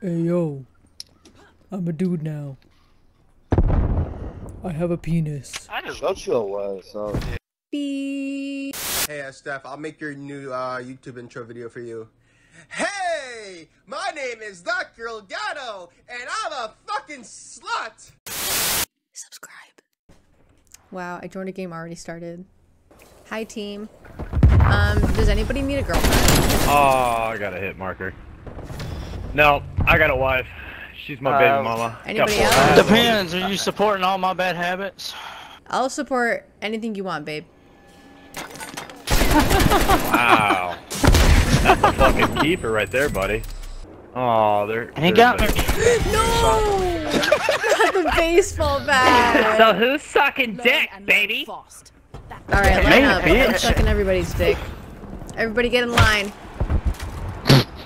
Hey yo, I'm a dude now. I have a penis. I just Shut your ass so. Beep. Hey, uh, Steph, I'll make your new uh, YouTube intro video for you. Hey, my name is That Girl Gatto, and I'm a fucking slut. Subscribe. Wow, I joined a game already started. Hi team. Um, does anybody need a girlfriend? Oh, I got a hit marker. No, I got a wife. She's my baby Uh, mama. Got anybody else? kids. Depends. Are you supporting all my bad habits? I'll support anything you want, babe. Wow. That's a fucking keeper right there, buddy. Oh, they're. And he got me. No! Not the baseball bat! So who's sucking dick, baby? Alright, line up. I'm bitch. sucking everybody's dick. Everybody get in line.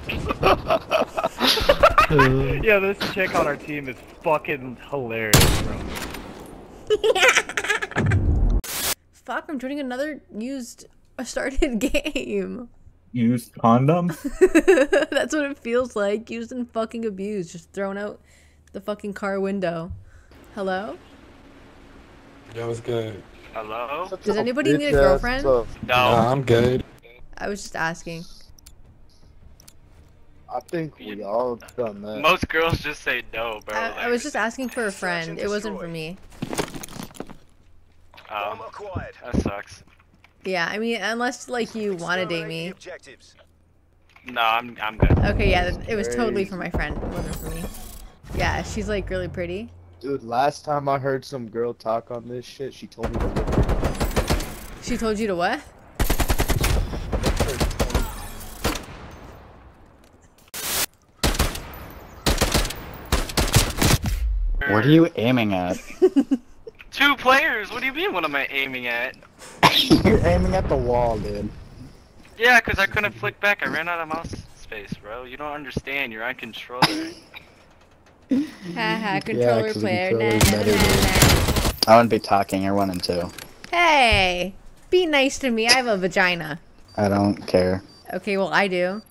Yeah, this chick on our team is fucking hilarious, bro. Fuck, I'm joining another used a started game. Used condoms? That's what it feels like. Used and fucking abused. Just thrown out the fucking car window. Hello? That was good. Hello? Does anybody need a girlfriend? stuff. No. Nah, I'm good. I was just asking. I think we all done that. Most girls just say no, bro. I, I was just asking for a friend. It wasn't for me. Um, that sucks. Yeah, I mean, unless like you want to date me. No, I'm I'm good. Okay, yeah, it was totally for my friend. It wasn't for me. Yeah, she's like really pretty. Dude, last time I heard some girl talk on this shit, she told me to. She told you to what? What are you aiming at? Two players. What do you mean? What am I aiming at? You're aiming at the wall, dude. Yeah, cause I couldn't flick back. I ran out of mouse space, bro. You don't understand. You're on controller. Haha, controller 'cause the player. Nah, nah, nah, nah. I wouldn't be talking. You're one and two. Hey, be nice to me. I have a vagina. I don't care. Okay, well I do.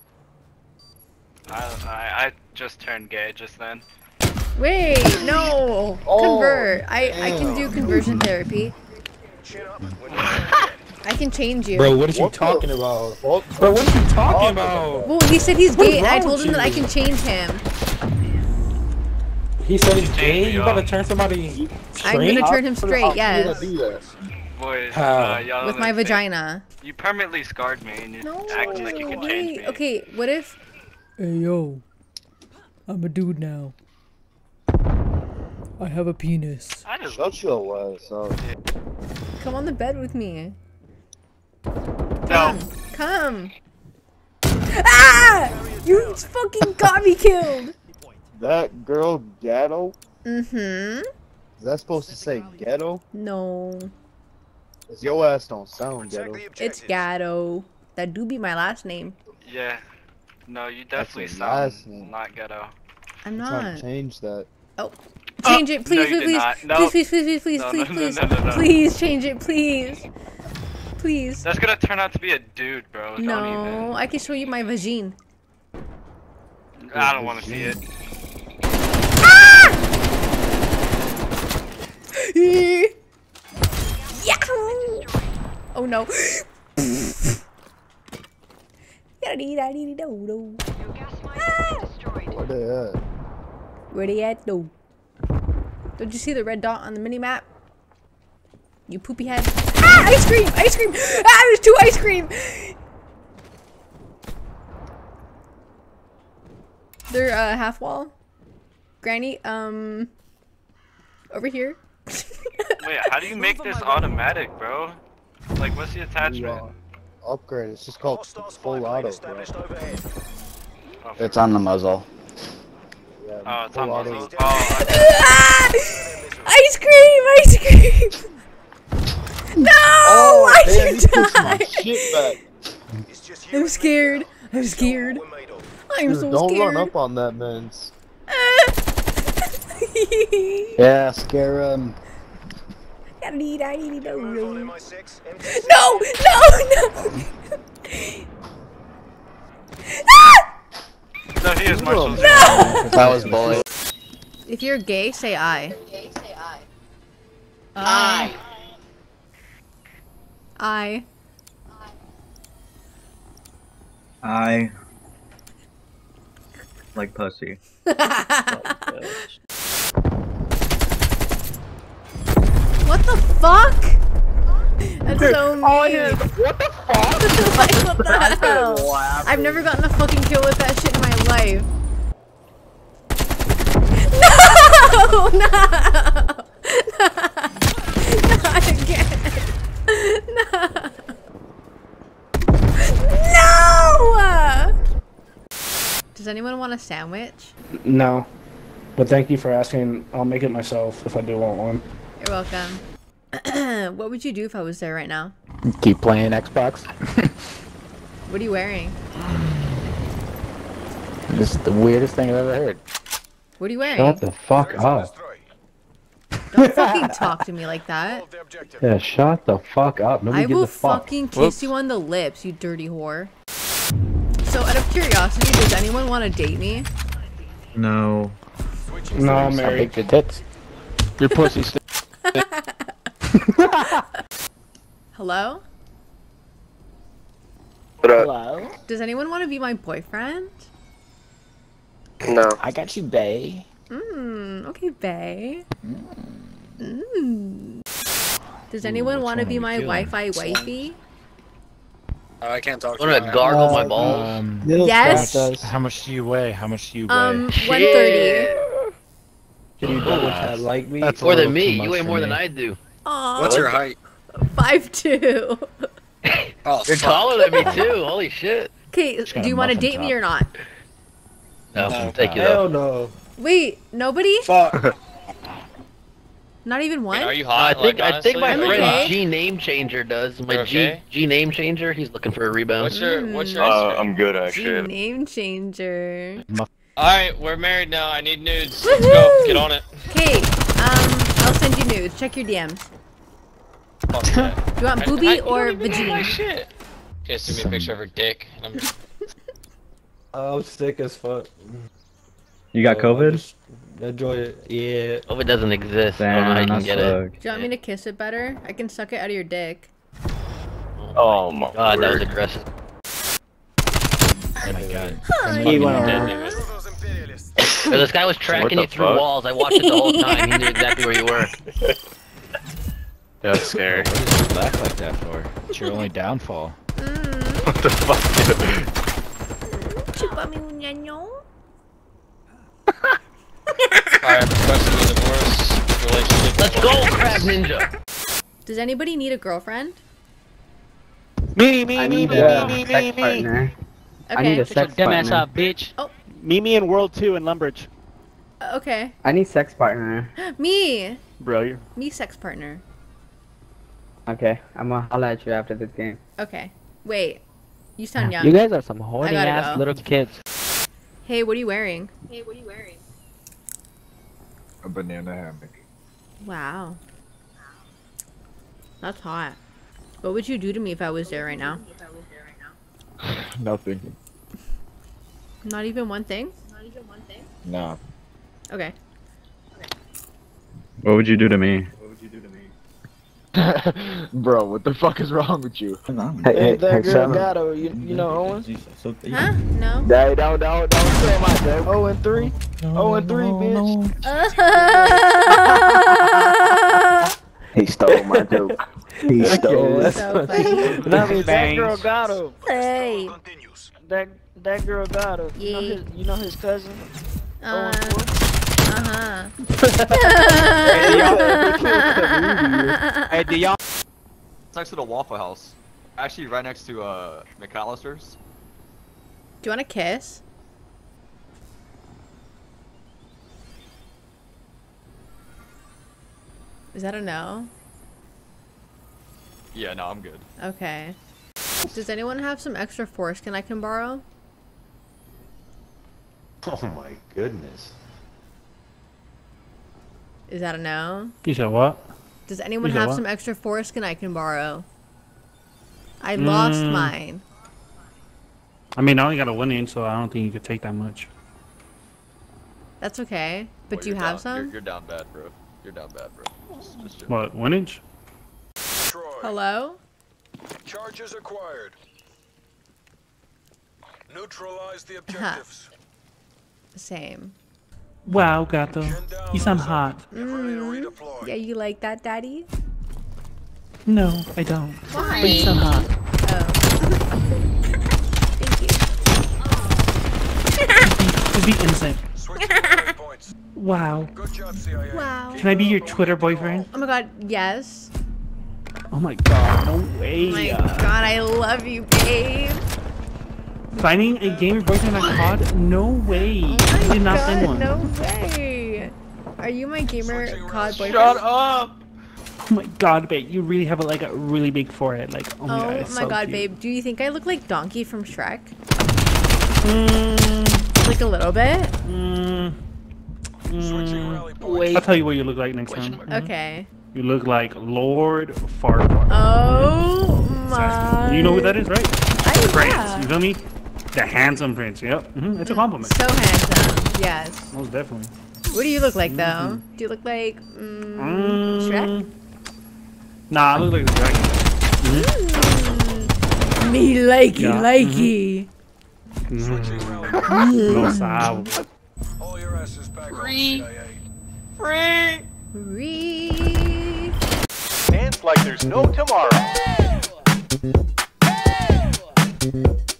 I, I I just turned gay just then. Wait, no. Oh, Convert. I I can do conversion therapy. I can change you. Bro, what are you What the talking about? Fuck. Bro, what are you talking about? Well, he said he's gay, and I told with him that I can change him. He said he's gay? me You about to turn somebody I'm gonna turn him straight. how you Yes, gonna do that? Boys, How? uh, with my understand. vagina. You permanently scarred me, and you're No, acting like you can change wait. me. Okay, what if? Hey yo, I'm a dude now. I have a penis. I just Shut your ass up. Come on the bed with me. no. Come. Ah! You fucking got me killed. That girl ghetto? Mm-hmm. Is that supposed to say ghetto? No, 'Cause your ass don't sound ghetto. it's Gatto. That do be my last name. Yeah. No, you That's definitely your sound last name. not ghetto. I'm I'm trying to change that. Oh, Oh, change it, no, please, please, please, please, please, please, please, please, no, no, please, please, change it, please, please. That's gonna turn out to be a dude, bro. No, I can show you my vagine. I don't want to see it. Yahoo! Oh no. Where they at? Where they at though? Don't you see the red dot on the mini map? You poopy head. Ah! Ice cream! Ice cream! Ah! There's two ice cream! They're uh, half wall. Granny, um, over here. Wait, how do you make this automatic, bro? Like, what's the You, attachment? uh, upgrade. It's just called full auto, bro. Oh, It's on the muzzle. Yeah, Oh, it's full on auto. muzzle. Oh! Ice cream! Ice cream! No! Oh, I damn, you should pushed my die! shit back. I'm scared. I'm scared. I'm Dude, so don't scared. run up on that man's. Yeah, scare him. no, no, no! Ah! No, he is Marshall. That was bully. If you're gay, say I. I. I. I like pussy. What the fuck? That's so mean. what the fuck? like, what the hell? I've never gotten a fucking kill with that shit in my life. No! No! No! Not again. No! No! Does anyone want a sandwich? No. But thank you for asking. I'll make it myself if I do want one. You're welcome. what would you do if I was there right now? Keep playing Xbox. What are you wearing? This is the weirdest thing I've ever heard. What are you wearing? Shut the fuck up. Don't fucking talk to me like that. Yeah, shut the fuck up. Nobody I gives will a fuck. fucking kiss you on the lips, you dirty whore. So, out of curiosity, does anyone want to date me? No. No, I'm How married. big your tits? Your pussy Hello? Hello? Does anyone want to be my boyfriend? No. I got you, bae. Mmm, okay, bae. Mmm. Does anyone want to be my Wi-Fi wifey? I can't talk Want to gargle my balls? Um, Yes. how much do you weigh? How much do you weigh? Um, 130. Can you double tap like me? That's More than me. You weigh for more than. I do. Aw, What's your height? five two. Oh, You're fuck. taller than me too. Holy shit. Okay, do you want to muffin date me or not? No, No. thank you though. no. Wait, nobody? Fuck. Not even one? Are you hot? I think like, I think my I'm friend okay. G Name Changer does. My okay? G G Name Changer. He's looking for a rebound. What's your What's your? Uh, I'm good Gee, name changer. All right, we're married now. I need nudes. Let's go. Get on it. Okay, um, I'll send you nudes. Check your DMs. Do you want booby I- you or don't even know my vagina? Okay, send me a picture of her dick. And I'm I'm sick as fuck. You got oh, COVID? Enjoy it. Yeah. Hope it doesn't exist. I don't know how you can that get it. Do you want me to kiss it better? I can suck it out of your dick. Oh my God, that was word. aggressive. Oh my god. He went around. nigga. This guy was tracking the you through fuck? walls. I watched it the whole time. He knew exactly where you were. That's scary. What is you back like that for? It's your only downfall. Mm. What the fuck? Chupa mi uñaño. Alright, requesting a divorce relationship. Let's go, Crab Ninja. Does anybody need a girlfriend? Me, me, I me, need me, a me, me, sex me, me. partner. Okay. I need a sex partner. bitch. Oh. Meet me in World 2 in Lumbridge. Uh, Okay. I need sex partner. Me. Bro, you're... Me sex partner. Okay, I'm gonna holla at you after this game. Okay. Wait. You sound young. You guys are some horny ass go. little kids. Hey, what are you wearing? Hey, what are you wearing? A banana hammock. Wow. That's hot. What would you do to me if I was there right now? Nothing. Not even one thing? not even one thing Nah. Okay. What would you do to me? Bro, what the fuck is wrong with you? Hey, hey, hey, Seven. Gatto, you, you know Owens? Huh? No? Hey, don't, don't, don't say my name. 0 and 3. 0 and 3, bitch. He stole my joke. He stole it. so. That, means girl got him. Hey. That, that girl got him. You know his, you know his cousin? Uh, uh-huh. Hey, do y'all... It's next to the Waffle House. Actually, right next to uh McAllister's. Do you want a kiss? Is that a no? Yeah, no, I'm good. Okay. Does anyone have some extra foreskin I can borrow? Oh my goodness. Is that a no? You said what? Does anyone have what? some extra foreskin I can borrow? I lost Mm. mine. I mean, I only got a one inch, so I don't think you could take that much. That's okay. But Well, do you have down- You're, some? you're down bad, bro. You're down bad, bro. Just, just. What, one inch? Hello? Charges acquired. Neutralize the objectives. Same. Wow, Gatto. You sound hot. Mm. Yeah, you like that, Daddy? No, I don't. Why? But you sound hot. Oh. Thank Just be innocent. Wow. you. Wow. Can I be your Twitter boyfriend? Oh my god, yes. Oh my god, no way. Oh my god, I love you, babe. Finding a gamer boyfriend on COD? No way. you did not find one. no way. Are you my gamer COD boyfriend? Shut up! Oh my god, babe, you really have a, like a really big forehead. Like, oh my god, Oh it's my so god, cute. babe. Do you think I look like Donkey from Shrek? Mm, Like a little bit? mm, mm. Wait. I'll tell you what you look like next time. Mhm. Okay. You look like Lord Farquaad. Oh my. You know who that is, right? I Prince. yeah. You feel me? The handsome prince, yep. Mm -hmm. It's a compliment. So handsome, yes. Most definitely. What do you look like, though? Mm -hmm. Do you look like mm, um, Shrek? Nah, I look like Shrek. Mm. Me likey, yeah. likey. Mm. no sabe. Free. Free. Free. Dance like there's no tomorrow. Hey. Hey.